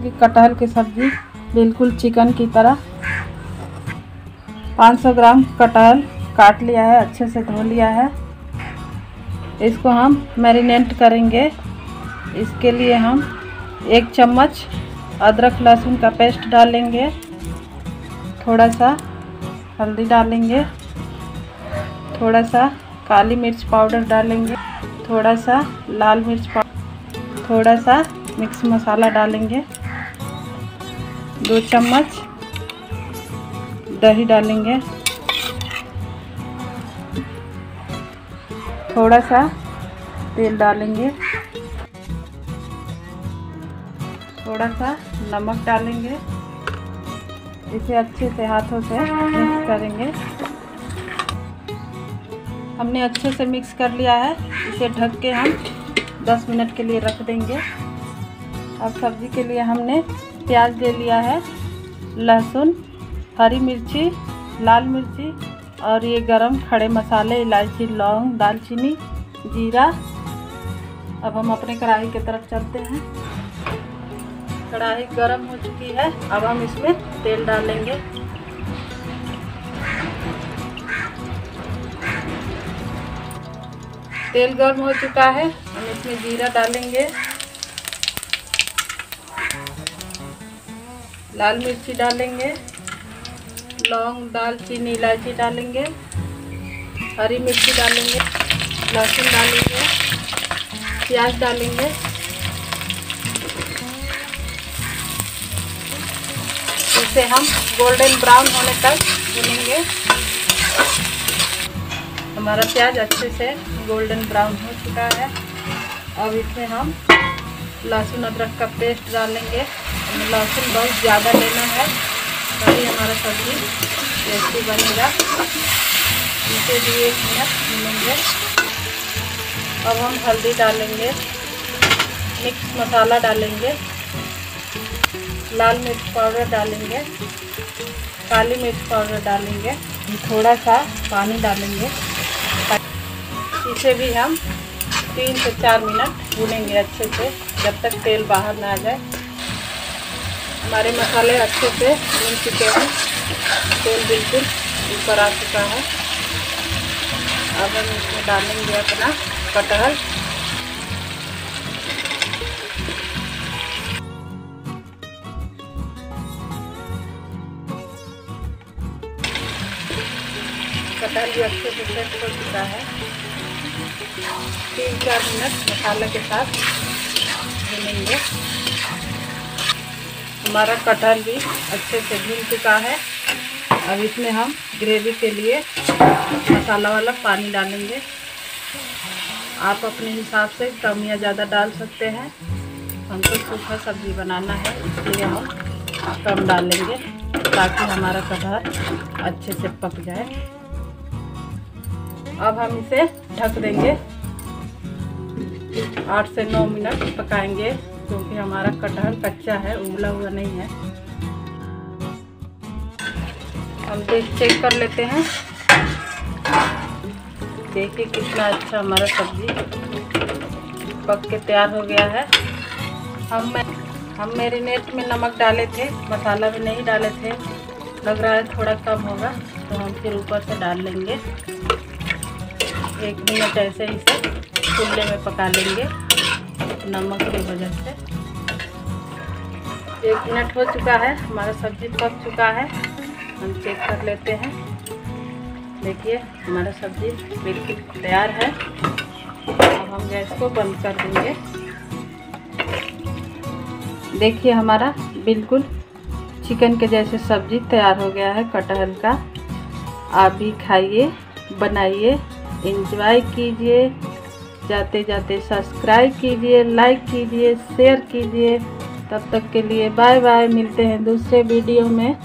की कटहल की सब्ज़ी, बिल्कुल चिकन की तरह। 500 ग्राम कटहल काट लिया है, अच्छे से धो लिया है। इसको हम मैरिनेट करेंगे। इसके लिए हम एक चम्मच अदरक लहसुन का पेस्ट डालेंगे। थोड़ा सा हल्दी डालेंगे। थोड़ा सा काली मिर्च पाउडर डालेंगे। थोड़ा सा लाल मिर्च पाउडर थोड़ा सा मिक्स मसाला डालेंगे। दो चम्मच दही डालेंगे। थोड़ा सा तेल डालेंगे। थोड़ा सा नमक डालेंगे। इसे अच्छे से हाथों से मिक्स करेंगे। हमने अच्छे से मिक्स कर लिया है। इसे ढक के हम 10 मिनट के लिए रख देंगे। अब सब्ज़ी के लिए हमने प्याज ले लिया है, लहसुन, हरी मिर्ची, लाल मिर्ची और ये गरम खड़े मसाले, इलायची, लौंग, दालचीनी, जीरा। अब हम अपने कढ़ाई की तरफ़ चलते हैं। कढ़ाई गरम हो चुकी है, अब हम इसमें तेल डालेंगे तेल गर्म हो चुका है, हम इसमें जीरा डालेंगे। लाल मिर्ची डालेंगे, लौंग, दालचीनी, इलायची डालेंगे, हरी मिर्ची डालेंगे, लहसुन डालेंगे, प्याज डालेंगे। इसे हम गोल्डन ब्राउन होने तक भूनेंगे। हमारा प्याज अच्छे से गोल्डन ब्राउन हो चुका है। अब इसमें हम लहसुन अदरक का पेस्ट डालेंगे। लहसुन बहुत ज़्यादा लेना है। तभी हमारा सब्ज़ी टेस्टी बनेगा। इसे भी एक मिनट भूनेंगे अब हम हल्दी डालेंगे। मिक्स मसाला डालेंगे। लाल मिर्च पाउडर डालेंगे। काली मिर्च पाउडर डालेंगे। थोड़ा सा पानी डालेंगे। इसे भी हम तीन से चार मिनट भूनेंगे अच्छे से, जब तक तेल बाहर ना आ जाए। हमारे मसाले अच्छे से भून चुके हैं। तेल बिल्कुल ऊपर आ चुका है। अब हम इसमें डालेंगे अपना कटहल। कटहल भी अच्छे से सेट हो चुका है। तीन चार मिनट मसाले के साथ भूनेंगे। हमारा कटहल भी अच्छे से भून चुका है। अब इसमें हम ग्रेवी के लिए मसाला वाला पानी डालेंगे। आप अपने हिसाब से कम या ज़्यादा डाल सकते हैं। हमको सूखा सब्ज़ी बनाना है, इसलिए हम कम डालेंगे ताकि हमारा कटहल अच्छे से पक जाए। अब हम इसे ढक देंगे। आठ से नौ मिनट पकाएँगे, क्योंकि हमारा कटहल कच्चा है, उबला हुआ नहीं है। हम देख चेक कर लेते हैं। देखिए कितना अच्छा हमारा सब्ज़ी पक के तैयार हो गया है। हम हम मेरीनेट में नमक डाले थे, मसाला भी नहीं डाले थे। लग रहा है थोड़ा कम होगा तो हम फिर ऊपर से डाल लेंगे। एक मिनट ऐसे ही से चूल्हे में पका लेंगे, नमक की वजह से। एक मिनट हो चुका है, हमारा सब्ज़ी पक चुका है। हम चेक कर लेते हैं। देखिए, हमारा सब्ज़ी बिल्कुल तैयार है। अब हम गैस को बंद कर देंगे। देखिए, हमारा बिल्कुल चिकन के जैसे सब्ज़ी तैयार हो गया है कटहल का। आप भी खाइए, बनाइए। इंजॉय कीजिए जाते जाते सब्सक्राइब कीजिए लाइक कीजिए शेयर कीजिए। तब तक के लिए बाय बाय मिलते हैं दूसरे वीडियो में।